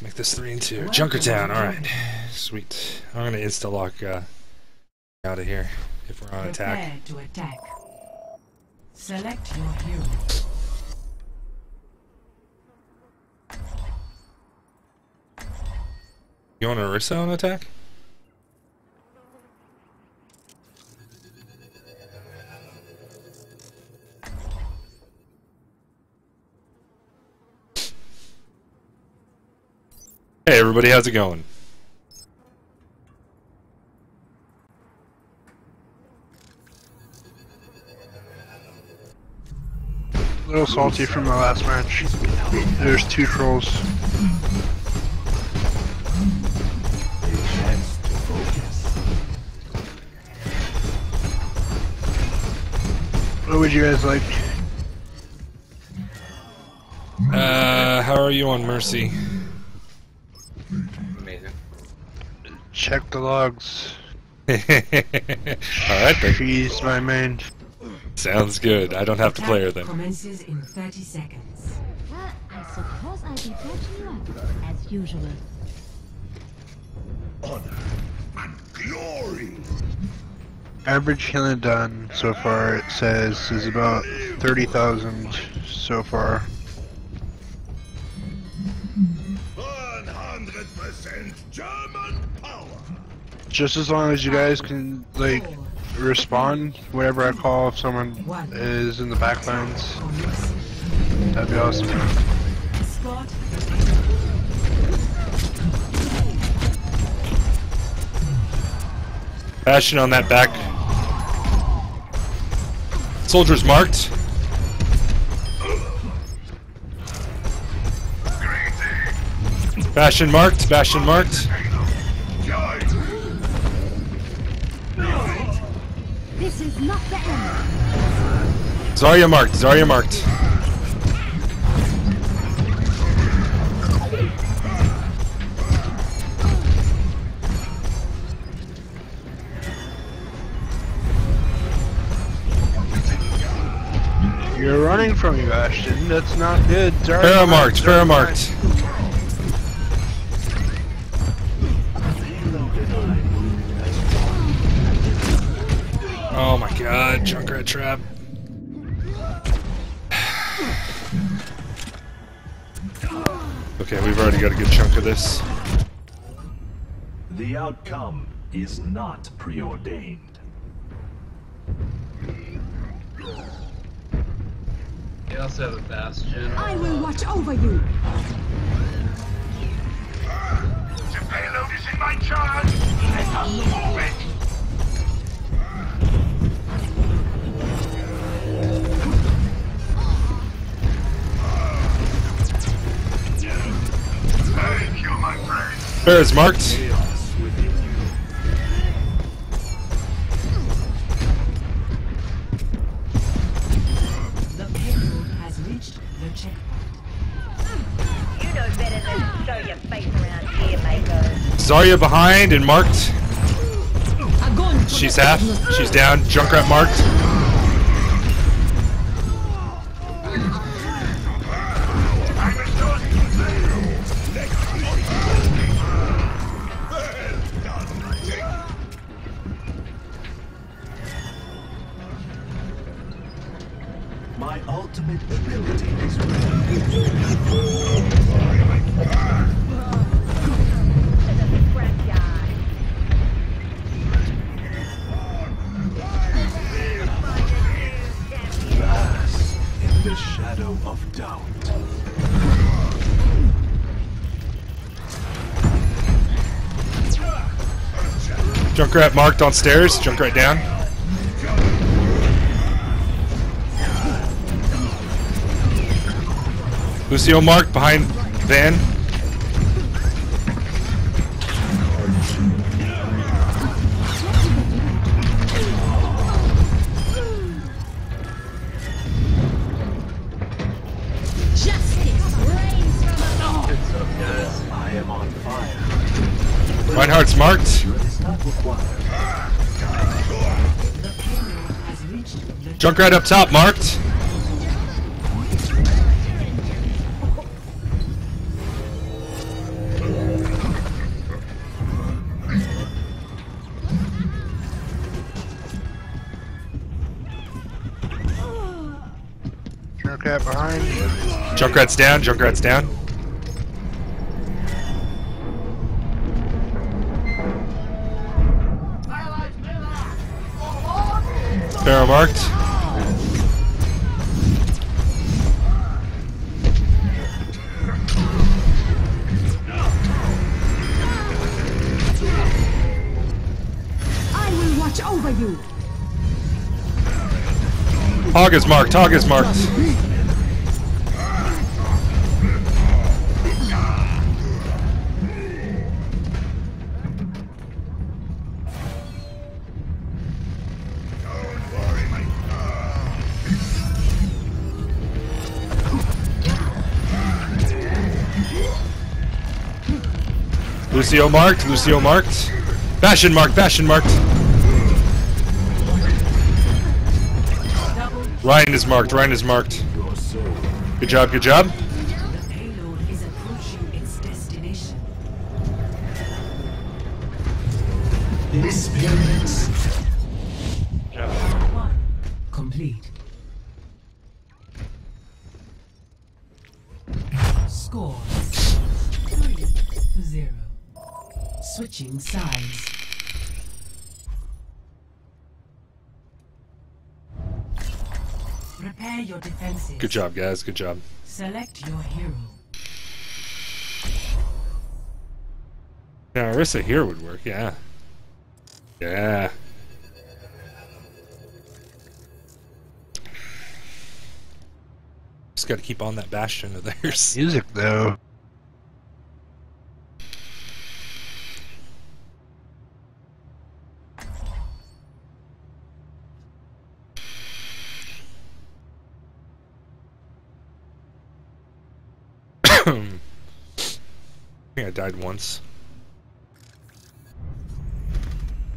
Let's make this three and two. Junkertown, alright. Sweet. I'm gonna insta lock uh, out of here if we're on attack. To attack. Select your hero. You want Orisa on attack? Hey everybody, how's it going? A little salty from the last match. There's two trolls. What would you guys like? Uh, how are you on Mercy? Check the logs. Alright then. She's my main. Sounds good. I don't have to play her Attack then. Commences in 30 seconds. Well, I suppose I'll be catching you up, as usual. Average healing done so far, it says, is about 30,000 so far. Just as long as you guys can, like, respond whenever I call if someone is in the backlines. That'd be awesome. Bastion on that back. Soldiers marked. Bastion marked. Bastion marked. Zarya marked. Zarya marked. You're running from you, Ashton. That's not good. Zarya Pharah marked. Zarya marked. Oh my god, Junkrat trap. Okay, we've already got a good chunk of this. The outcome is not preordained. They also have a bastion. I will watch over you. The payload is in my charge! Let us move it! Around here, Mako. Zarya behind and marked. She's half. She's down. Junkrat marked. Junkrat marked on stairs. Junkrat down. Lucio marked behind Van. Junkrat up top, marked. Junkrat behind. Junkrat's down, Junkrat's down. Barrel marked. Hog is marked. Hog is marked. Lucio marked. Lucio marked. Bastion marked. Bastion marked. Ryan is marked. Ryan is marked. Good job. Good job. Experience. One. Complete. Score. Zero. Switching sides. Prepare your defenses. Good job, guys. Good job. Select your hero. Yeah, Orisa here would work. Yeah. Yeah. Just got to keep on that bastion of theirs. Music though. Think I died once.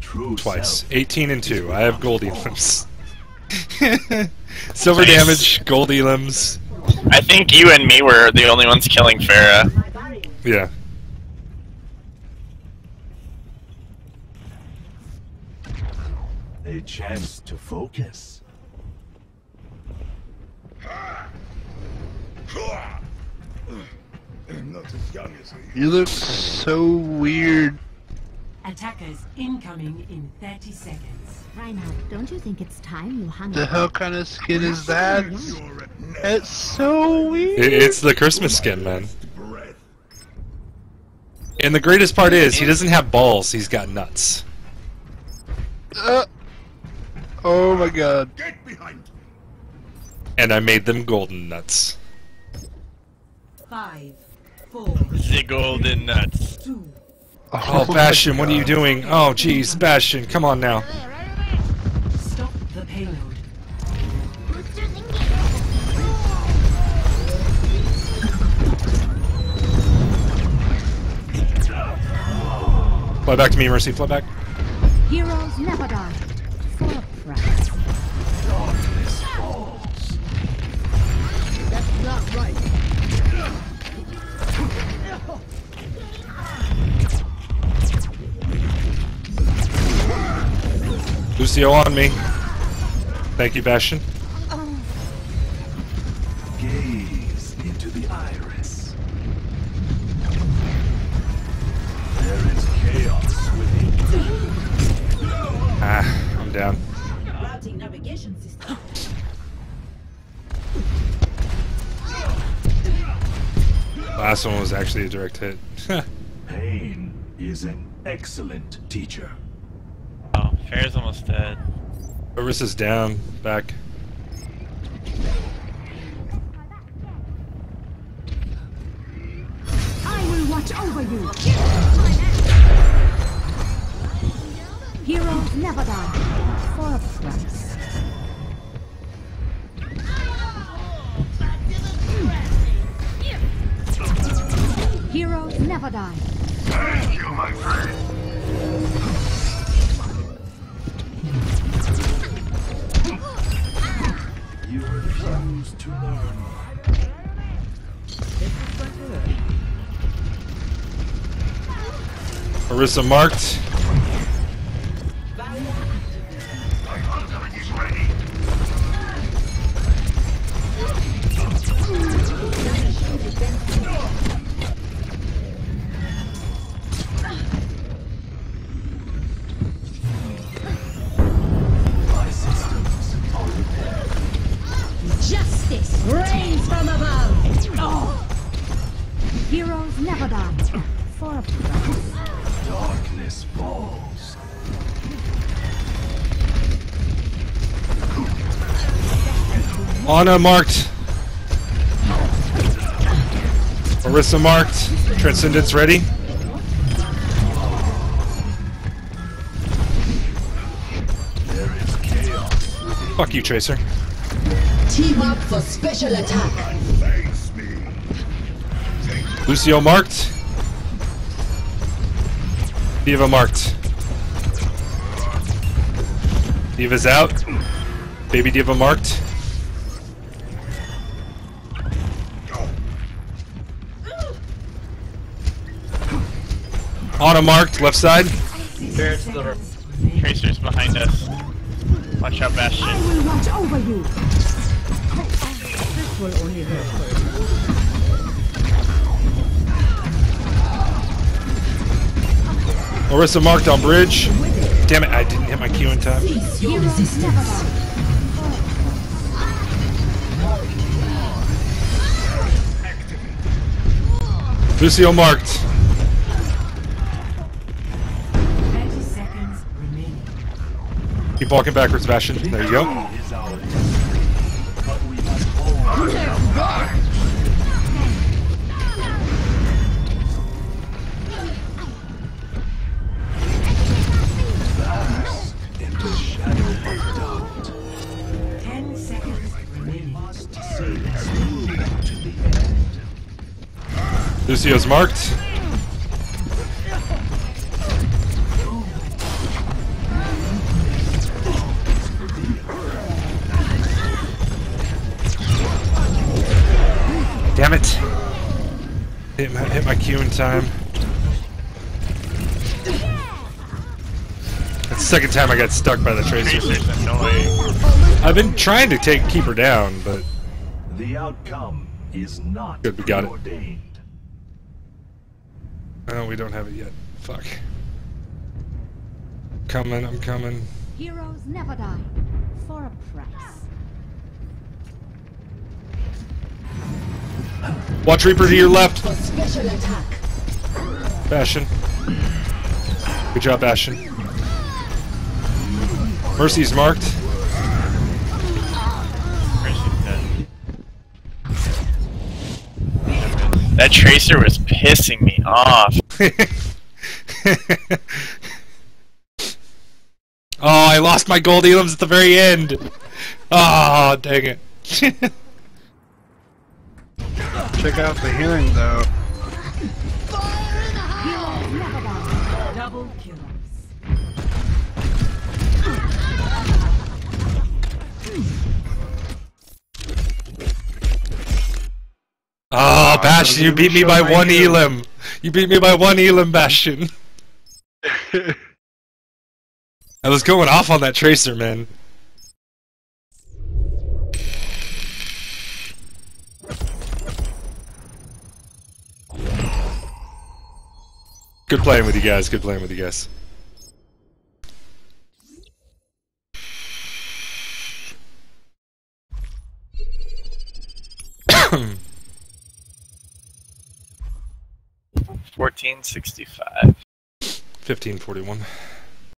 True Twice. self. 18 and 2. I have Goldie elims. Silver damage, gold elims. I think you and me were the only ones killing Pharah. Yeah. A chance to focus. Not as young as he. You look so weird. Attackers incoming in 30 seconds. Reinhardt, don't you think it's time you hung The hell kind of skin is that? You're at net It's so weird. It, it's the Christmas skin, man. And the greatest part is, he doesn't have balls, he's got nuts. Uh, oh my god. Get behind. And I made them golden nuts. Five, four, The golden nuts. two, Oh, my Bastion, what are you doing? Oh, jeez, Bastion, come on now. stop the payload. Fly back to me, Mercy, fly back. Heroes never die. For a price. Lucio on me. Thank you, Bastion. Gaze into the iris. There is chaos within. Ah, I'm down. Routing navigation system. Last one was actually a direct hit. Pain is an excellent teacher. Pharah's almost dead. Orisa's down. Back. I will watch over you. Heroes never die. For a price. Heroes never die. Thank you, my friend. Refuse to learn. Orisa marked. Ana marked. Orisa marked. Transcendence ready. There is chaos. Fuck you, Tracer. Team up for special attack. Lucio marked. D.Va marked. D.Va's out. Baby Diva marked. Auto marked, left side. There's the tracers behind us. Watch out, Bastion. I will watch over you. This will only hurt her. Orisa marked on bridge. Damn it, I didn't hit my Q in time. Heroes never. Lucio marked. Walking backwards, Bastion. There you go. Is ours. Time. That's the second time I got stuck by the tracer. I've been trying to take keep her down, but The outcome is not Good, we got it. ordained. oh, we don't have it yet. Fuck. Coming, I'm coming. Heroes never die. For a price. Watch Reaper to your left. For. Bastion. Good job, Bastion. Mercy's marked. That tracer was pissing me off. oh, I lost my gold elims at the very end. Oh, dang it. Check out the healing though. Heroes never die. Double kills. Oh, Bastion, you beat me by one elim. elim. You beat me by one elim, Bastion. I was going off on that tracer, man. Good playing with you guys. Good playing with you guys. Fourteen sixty-five. Fifteen forty-one.